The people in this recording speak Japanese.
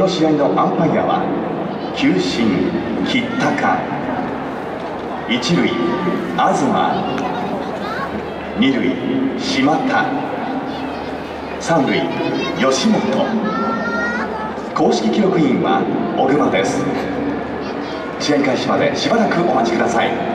この試合のアンパイアは球審吉高一塁東二塁島田三塁吉本。公式記録員は小熊です。試合開始までしばらくお待ちください。